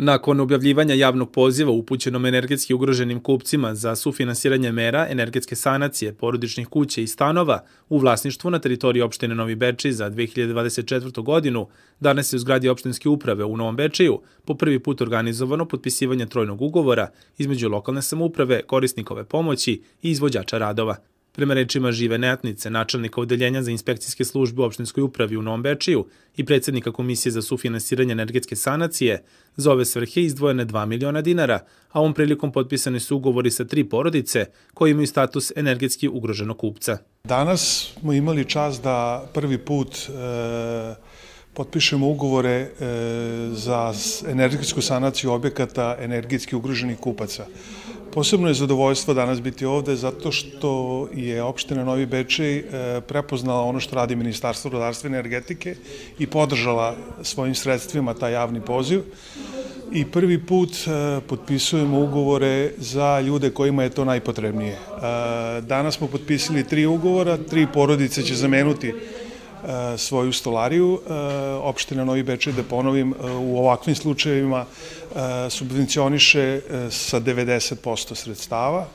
Nakon objavljivanja javnog poziva upućenom energetski ugroženim kupcima za sufinansiranje mera energetske sanacije porodičnih kuća i stanova u vlasništvu na teritoriji opštine Novi Bečej za 2024. godinu, danas je u zgradi opštinske uprave u Novom Bečeju po prvi put organizovano potpisivanje trojnog ugovora između lokalne samouprave, korisnikove pomoći i izvođača radova. Prema rečima Žive Netnice, načelnika Odeljenja za inspekcijske službe u opštinskoj upravi u Novom Bečiju i predsednika Komisije za sufinansiranje energetske sanacije, za ove svrhe izdvojene 2 miliona dinara, a ovom prilikom potpisani su ugovori sa tri porodice koji imaju status energetski ugroženog kupca. Danas smo imali čas da prvi put e, potpišemo ugovore e, za energetsku sanaciju objekata energetski ugroženih kupaca. Posebno je zadovoljstvo danas biti ovde zato što je opština Novi Bečej prepoznala ono što radi Ministarstvo rodarstva i energetike i podržala svojim sredstvima taj javni poziv i prvi put e, potpisujemo ugovore za ljude kojima je to najpotrebnije. E, danas smo potpisali tri ugovora, tri porodice će zamenuti svoju stolariju. E, opština Novi Bečej, da ponovim, e, u ovakvim slučajevima subvencioniše sa 90% sredstava,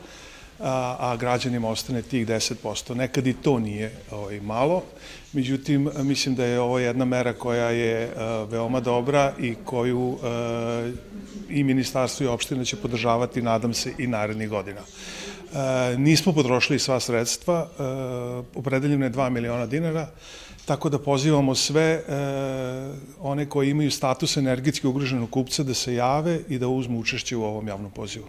a građanima ostane tih 10%. Nekad i to nije ovaj, malo, međutim, mislim da je ovo jedna mera koja je veoma dobra i koju i ministarstvo i opština će podržavati, nadam se, i narednih godina. Nismo potrošili sva sredstva, opredeljeno je 2 miliona dinara, tako da pozivamo sve one koji imaju status energetski ugroženog kupca da se jave i da uzmu učešće u ovom javnom pozivu.